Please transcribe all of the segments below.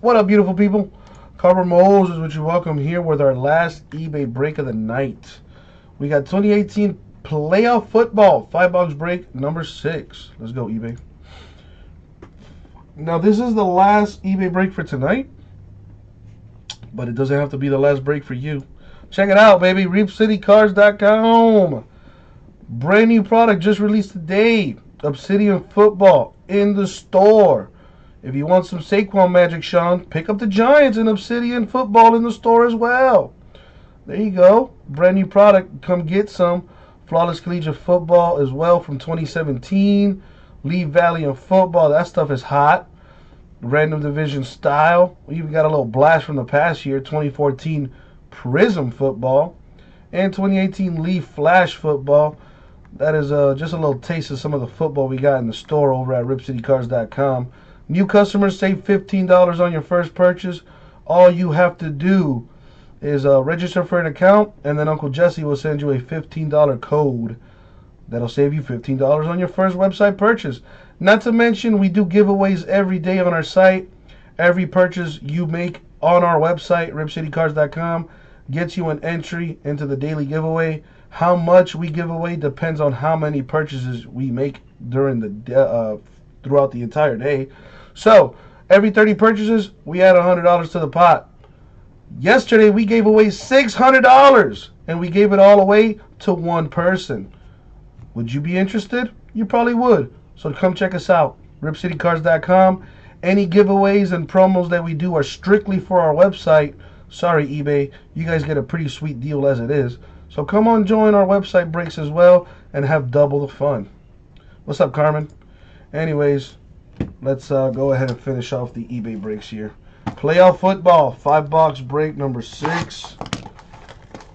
What up, beautiful people? Carver Moses with you. Welcome here with our last eBay break of the night. We got 2018 playoff football, five box break number six. Let's go, eBay. Now, this is the last eBay break for tonight, but it doesn't have to be the last break for you. Check it out, baby. RipCityCards.com. Brand new product just released today. Obsidian Football in the store. If you want some Saquon magic, Sean, pick up the Giants and Obsidian Football in the store as well. There you go. Brand new product. Come get some. Flawless Collegiate Football as well from 2017. Leaf Valiant Football. That stuff is hot. Random Division style. We even got a little blast from the past year, 2014 Prizm Football. And 2018 Leaf Flash Football. That is uh, just a little taste of some of the football we got in the store over at RipCityCards.com. New customers save $15 on your first purchase. All you have to do is uh, register for an account, and then Uncle Jesse will send you a $15 code that'll save you $15 on your first website purchase. Not to mention, we do giveaways every day on our site. Every purchase you make on our website, ripcitycards.com, gets you an entry into the daily giveaway. How much we give away depends on how many purchases we make during the uh, throughout the entire day. So every 30 purchases, we add $100 to the pot. Yesterday, we gave away $600 and we gave it all away to one person. Would you be interested? You probably would. So come check us out, ripcitycards.com. Any giveaways and promos that we do are strictly for our website. Sorry, eBay. You guys get a pretty sweet deal as it is. So come on, join our website breaks as well and have double the fun. What's up, Carmen? Anyways, let's uh, go ahead and finish off the eBay breaks here. Playoff football, five box break number six.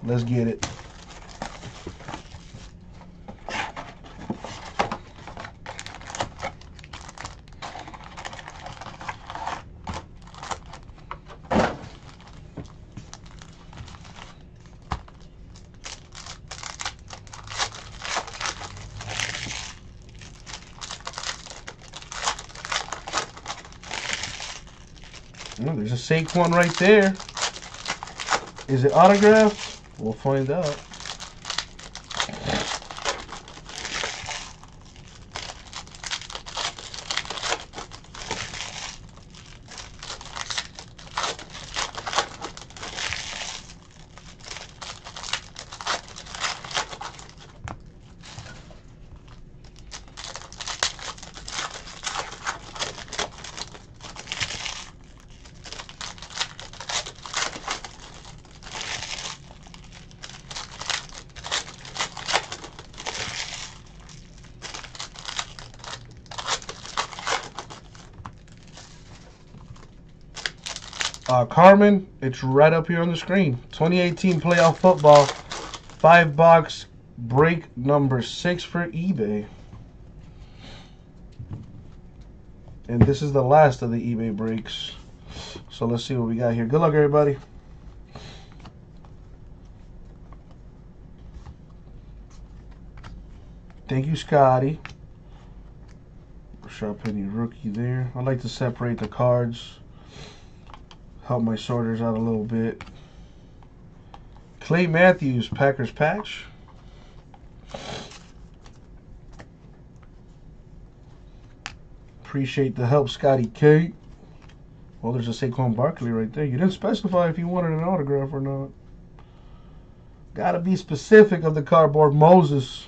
Let's get it. Saquon right there. Is it autographed? We'll find out. Uh, Carmen, it's right up here on the screen. 2018 playoff football, five box break number six for eBay. And this is the last of the eBay breaks. So let's see what we got here. Good luck, everybody. Thank you, Scotty. Sharp Penny rookie there. I like to separate the cards help my sorters out a little bit. Clay Matthews, Packers patch. Appreciate the help, Scotty K. Well, there's a Saquon Barkley right there. You didn't specify if you wanted an autograph or not. Gotta be specific of the cardboard Moses.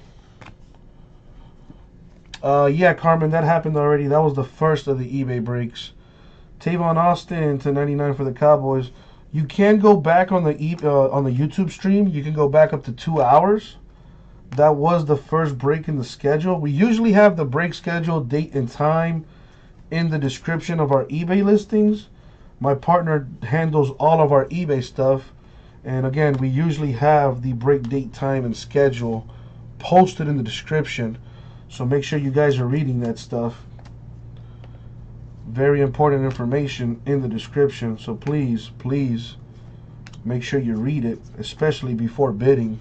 Uh, yeah, Carmen, that happened already. That was the first of the eBay breaks. Tavon Austin to 99 for the Cowboys. You can go back on the uh, on the YouTube stream. You can go back up to two hours. That was the first break in the schedule. We usually have the break schedule, date, and time in the description of our eBay listings. My partner handles all of our eBay stuff. And again, we usually have the break date, time, and schedule posted in the description. So make sure you guys are reading that stuff very important information in the description. So please, please make sure you read it, especially before bidding.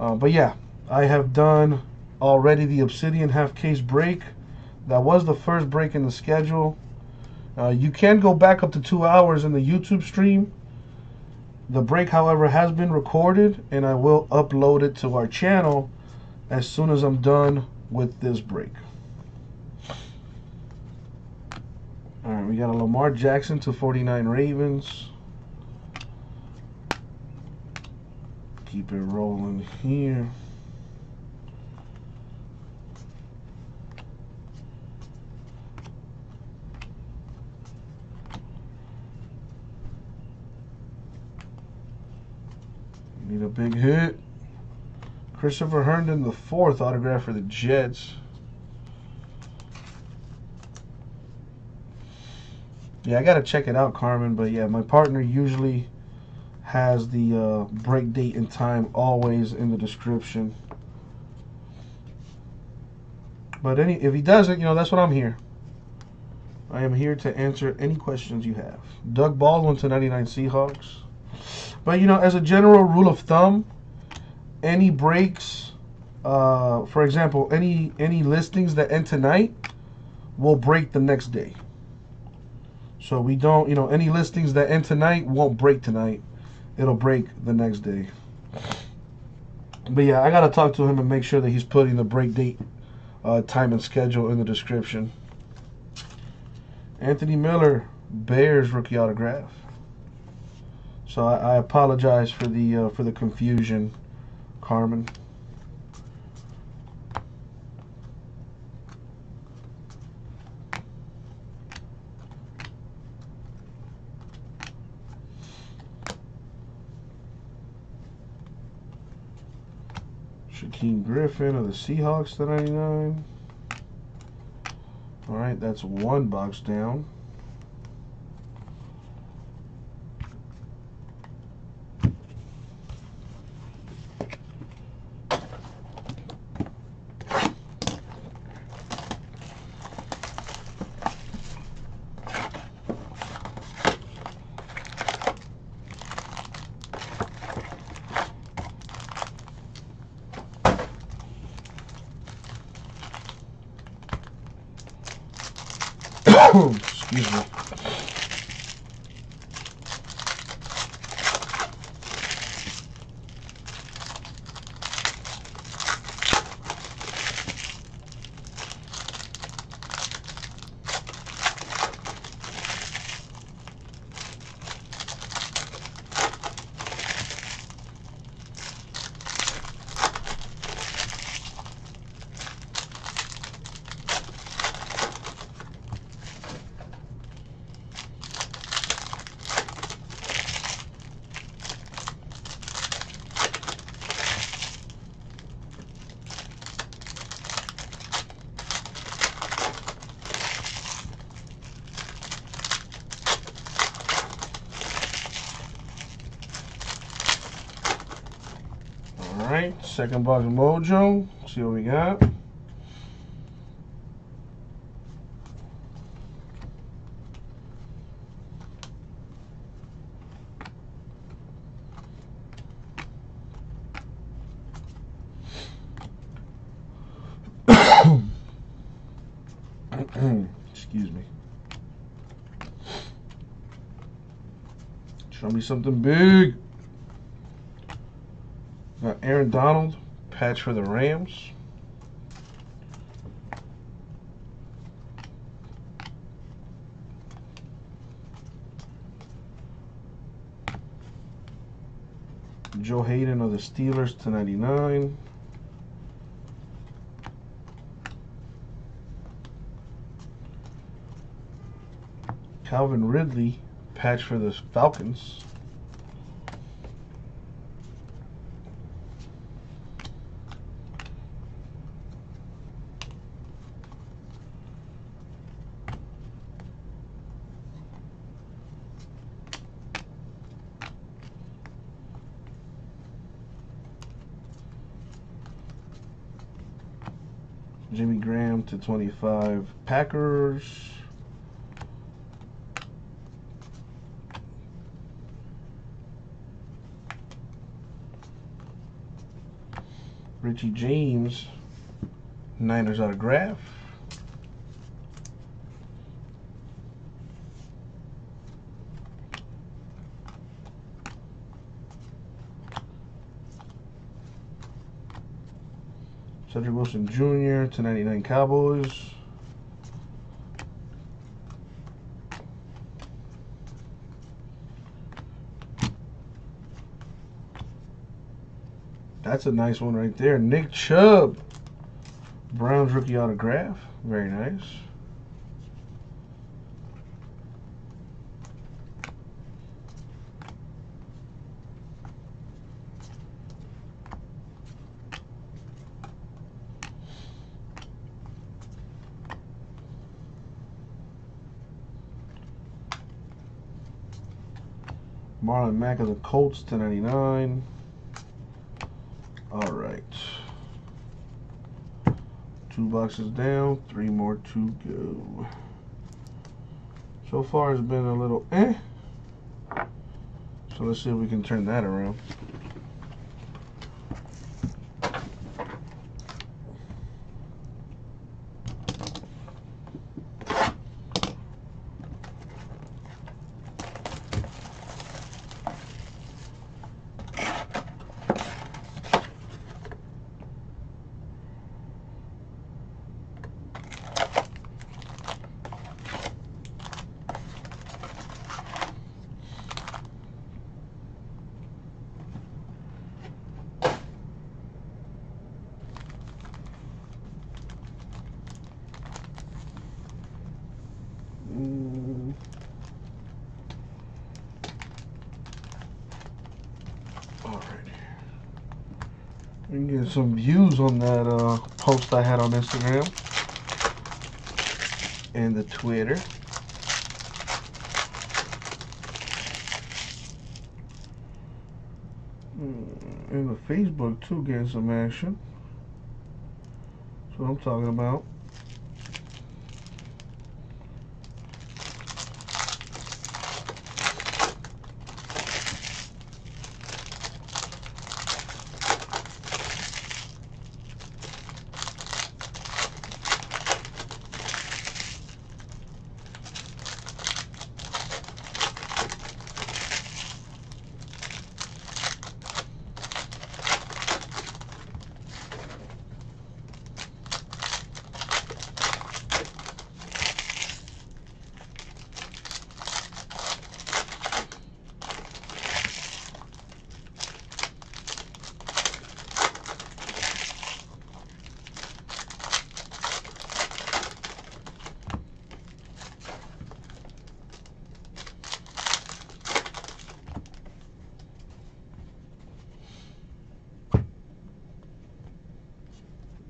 Uh, but yeah, I have done already the Obsidian half case break. That was the first break in the schedule. Uh, you can go back up to two hours in the YouTube stream. The break, however, has been recorded, and I will upload it to our channel as soon as I'm done with this break. All right, we got a Lamar Jackson to 49 Ravens. Keep it rolling here. Need a big hit. Christopher Herndon, the fourth autograph for the Jets. Yeah, I gotta check it out, Carmen. But yeah, my partner usually has the uh, break date and time always in the description. But any if he doesn't, you know, that's what I'm here. I am here to answer any questions you have. Doug Baldwin to 99 Seahawks. But you know, as a general rule of thumb, any breaks, uh, for example, any any listings that end tonight will break the next day. So we don't, you know, any listings that end tonight won't break tonight. It'll break the next day. But yeah, I gotta talk to him and make sure that he's putting the break date, uh, time and schedule in the description. Anthony Miller, Bears rookie autograph. So I, I apologize for the uh, for the confusion, Carmen. Shaquem Griffin of the Seahawks to 99. All right, that's one box down. Excuse me. All right, second box Mojo. See what we got. Excuse me. Show me something big. Got Aaron Donald, patch for the Rams. Joe Haden of the Steelers to 99. Calvin Ridley, patch for the Falcons. 25 Packers. Richie James, Niners autograph. Cedric Wilson Jr. to 99 Cowboys. That's a nice one right there. Nick Chubb. Browns rookie autograph. Very nice. Marlon Mack of the Colts to 99. All right. Two boxes down, three more to go. So far it's been a little eh. So let's see if we can turn that around. Mm. All right. Can get some views on that uh, post I had on Instagram and the Twitter. Mm, And the Facebook too, getting some action. That's what I'm talking about.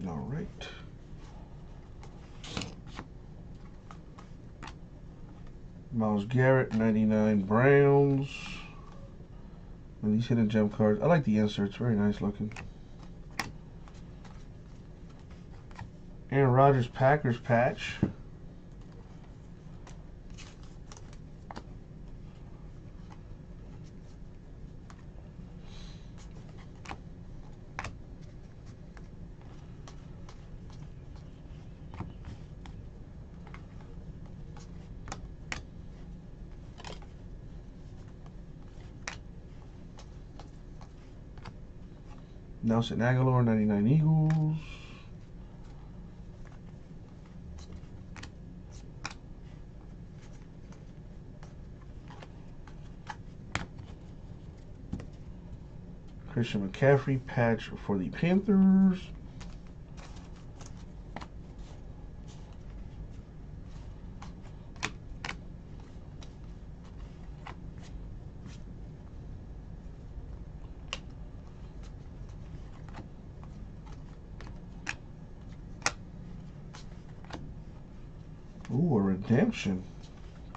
All right. Myles Garrett, 99 Browns. And these hidden gem cards. I like the inserts. Very nice looking. Aaron Rodgers Packers patch. Nelson Agholor, 99 Eagles. Christian McCaffrey patch for the Panthers.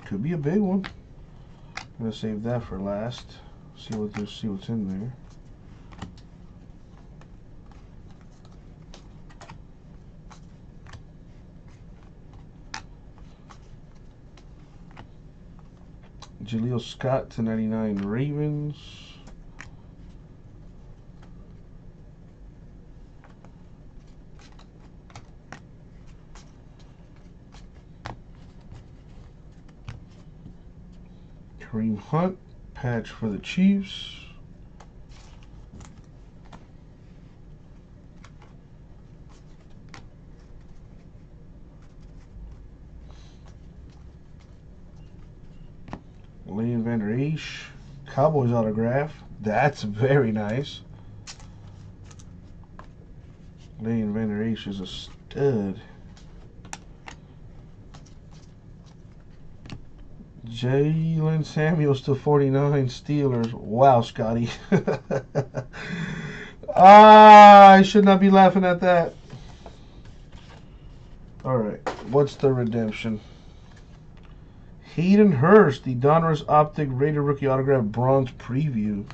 Could be a big one. I'm gonna save that for last. See what there's see what's in there. Jaleel Scott to 99 Ravens. Hunt. Patch for the Chiefs. Liam Vander Esch. Cowboys autograph. That's very nice. Liam Vander Esch is a stud. Jaylen Samuels to 49 Steelers. Wow, Scotty. ah, I should not be laughing at that. All right, what's the redemption? Hayden Hurst, the Donruss Optic Rated Rookie Autograph Bronze Preview.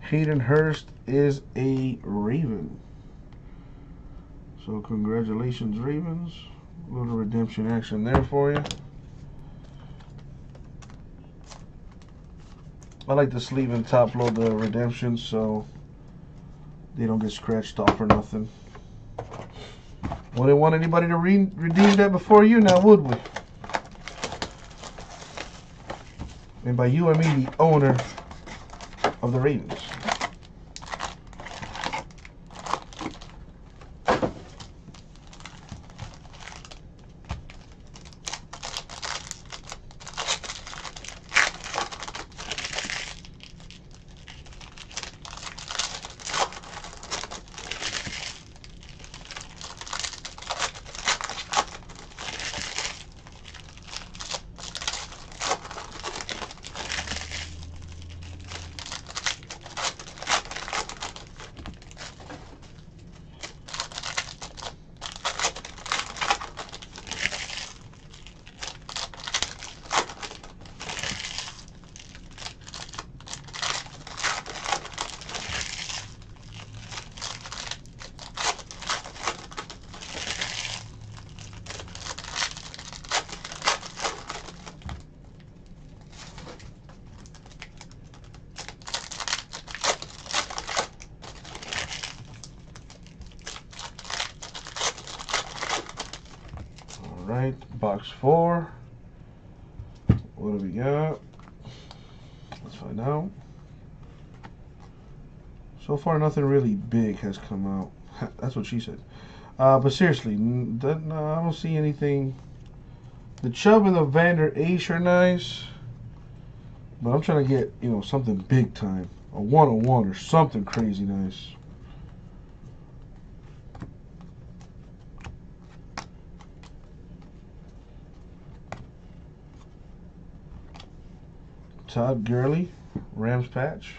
Hayden Hurst is a Raven. So congratulations, Ravens. A little redemption action there for you. I like to sleeve and top load the redemption so they don't get scratched off or nothing. Wouldn't want anybody to re redeem that before you now, would we? And by you, I mean the owner of the Ravens. right, box four. What do we got? Let's find out. So far, nothing really big has come out. That's what she said. Uh, but seriously, that, no, I don't see anything. The Chubb and the Vander Esch are nice. But I'm trying to get, you know, something big time. A one-on-one or something crazy nice. Todd Gurley, Rams patch.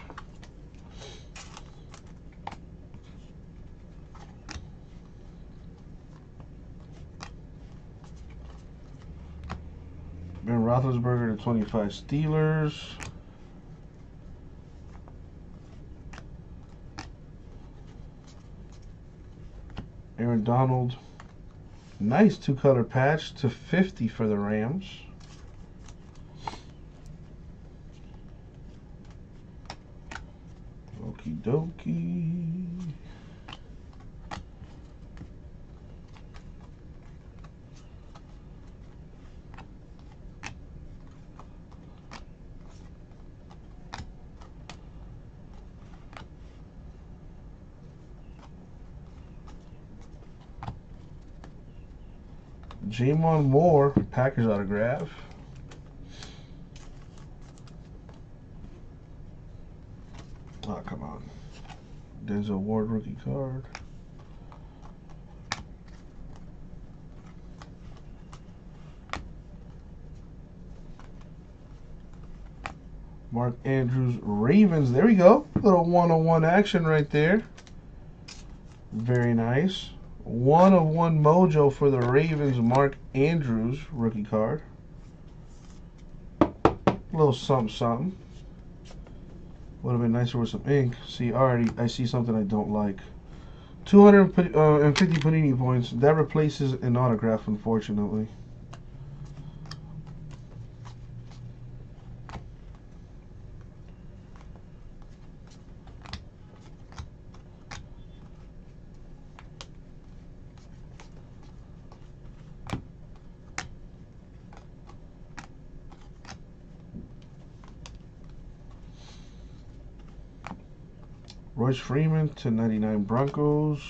Ben Roethlisberger to 25 Steelers. Aaron Donald. Nice two-color patch to 50 for the Rams. J'Mon Moore, Packers autograph. Oh, come on. Denzel Ward rookie card. Mark Andrews Ravens. There we go. Little one-on-one action right there. Very nice. One of one mojo for the Ravens. Mark Andrews rookie card. A Little something something. Would have been nicer with some ink. See, already I see something I don't like. 250 uh, Panini points. That replaces an autograph, unfortunately. Royce Freeman to 99 Broncos.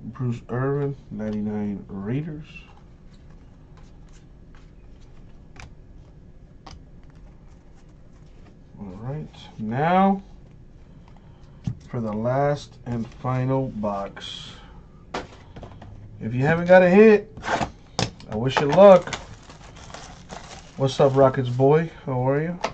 Bruce Irvin, 99 Raiders. All right, now for the last and final box. If you haven't got a hit, I wish you luck. What's up, Rockets boy? How are you?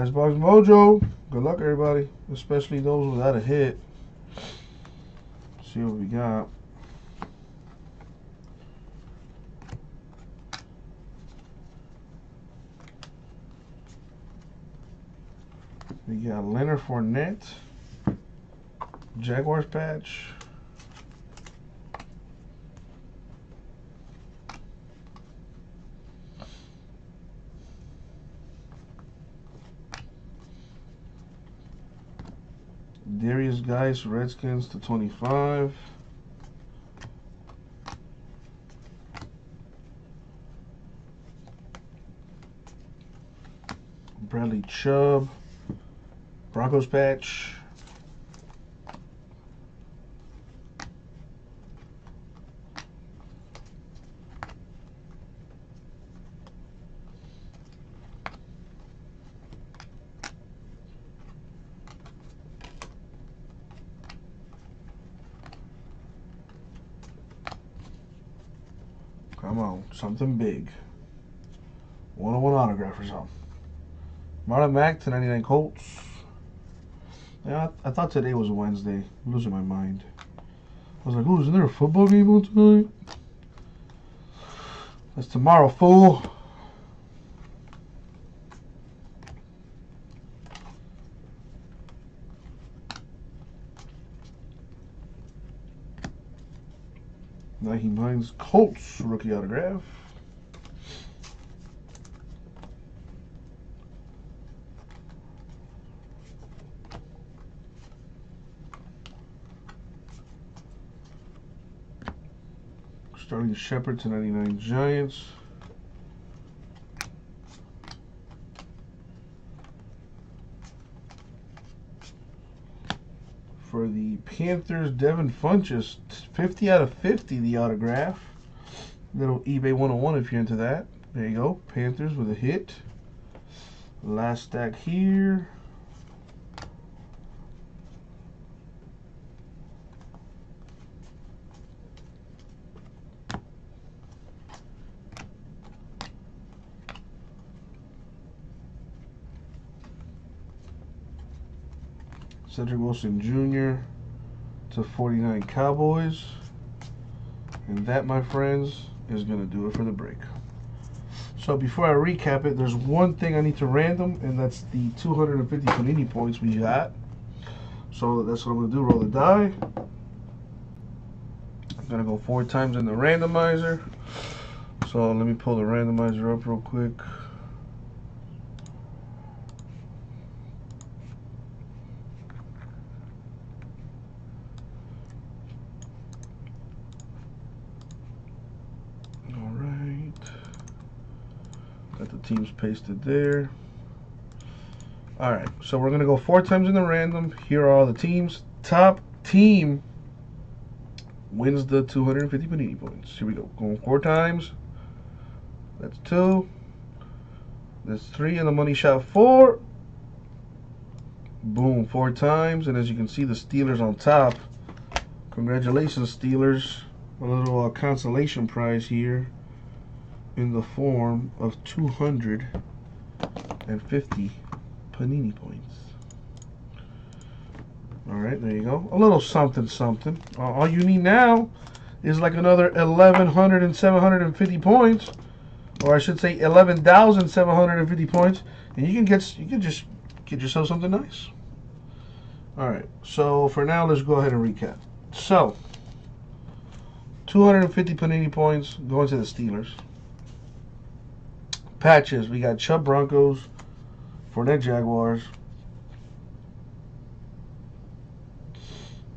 Last box mojo. Good luck, everybody. Especially those without a hit. See what we got. We got Leonard Fournette. Jaguars patch. Guice, Redskins to 25. Bradley Chubb, Broncos patch. On, something big. 101 autograph or something. Marlon Mack to 99 Colts. Yeah, I, I thought today was Wednesday. I'm losing my mind. I was like, oh, isn't there a football game on tonight? That's tomorrow, fool. Nyheim Hines Colts rookie autograph. Sterling Shepard to 99 Giants. For the Panthers, Devin Funchess, 50 out of 50, the autograph. Little eBay 101 if you're into that. There you go. Panthers with a hit. Last stack here. Cedric Wilson Jr. to 49 Cowboys. And that, my friends, is going to do it for the break. So before I recap it, there's one thing I need to random, and that's the 250 Panini points we got. So that's what I'm gonna do. Roll the die. I'm gonna go four times in the randomizer. So let me pull the randomizer up real quick. All right. Got teams pasted there. All right, so we're gonna go four times in the random. Here are all the teams. Top team wins the 250 Panini points. Here we go. Going four times. That's two. That's three, and the money shot four. Boom, four times, and as you can see, the Steelers on top. Congratulations, Steelers. A little uh, consolation prize here in the form of 250 Panini points. All right, there you go. A little something, something. Uh, all you need now is like another 1,100 and 750 points, or I should say 11,750 points, and you can get you can just get yourself something nice. All right. So for now, let's go ahead and recap. So 250 Panini points going to the Steelers. Patches, we got Chubb Broncos, for Fournette Jaguars.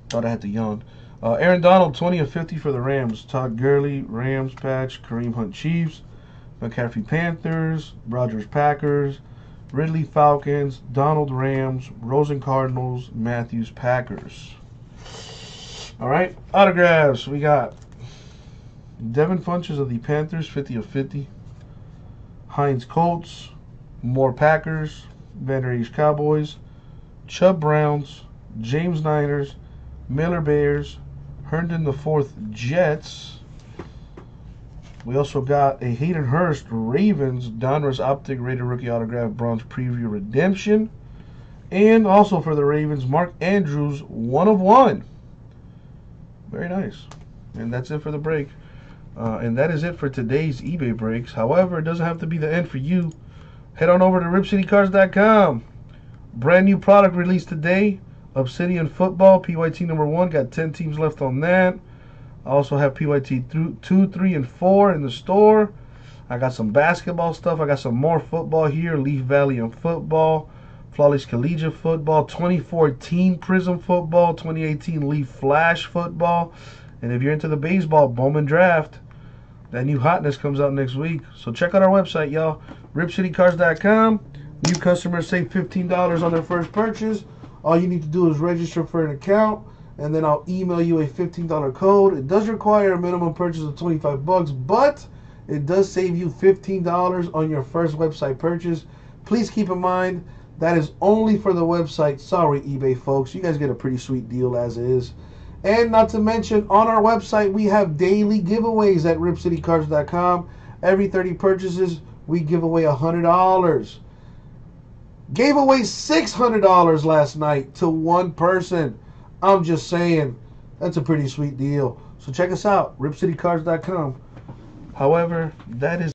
Thought I had to yawn. Uh, Aaron Donald, 20 of 50 for the Rams. Todd Gurley, Rams patch. Kareem Hunt, Chiefs. McCaffrey, Panthers. Rodgers, Packers. Ridley, Falcons. Donald, Rams. Rosen, Cardinals. Matthews, Packers. All right, autographs. We got Devin Funchess of the Panthers, 50 of 50. Hines, Colts. Moore Packers, Vander Esch Cowboys, Chubb Browns, James Niners, Miller Bears, Herndon the Fourth Jets. We also got a Hayden Hurst Ravens Donruss Optic Rated Rookie Autograph Bronze Preview Redemption. And also for the Ravens, Mark Andrews, one of one. Very nice. And that's it for the break. Uh, and that is it for today's eBay breaks. However, it doesn't have to be the end for you head on over to ripcitycards.com. Brand new product released today. Obsidian Football, PYT number one. Got 10 teams left on that. I also have PYT 2, 3, and 4 in the store. I got some basketball stuff. I got some more football here. Leaf Valiant football. Flawless Collegiate Football. 2014 Prizm Football. 2018 Leaf Flash Football. And if you're into the baseball, Bowman Draft. That new hotness comes out next week. So check out our website, y'all. RipCityCards.com. New customers save $15 on their first purchase. All you need to do is register for an account, and then I'll email you a $15 code. It does require a minimum purchase of 25 bucks, but it does save you $15 on your first website purchase. Please keep in mind that is only for the website. Sorry, eBay folks. You guys get a pretty sweet deal as is. And not to mention, on our website, we have daily giveaways at ripcitycards.com. Every 30 purchases, we give away $100. Gave away $600 last night to one person. I'm just saying, that's a pretty sweet deal. So check us out, ripcitycards.com. However, that is